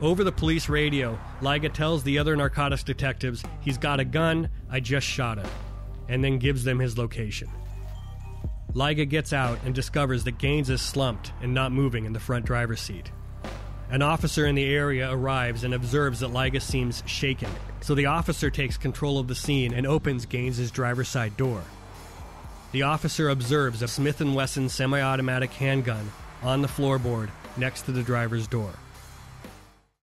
Over the police radio, Lyga tells the other narcotics detectives he's got a gun, I just shot him, and then gives them his location. Lyga gets out and discovers that Gaines is slumped and not moving in the front driver's seat. An officer in the area arrives and observes that Lyga seems shaken, so the officer takes control of the scene and opens Gaines's driver's side door. The officer observes a Smith & Wesson semi-automatic handgun on the floorboard next to the driver's door.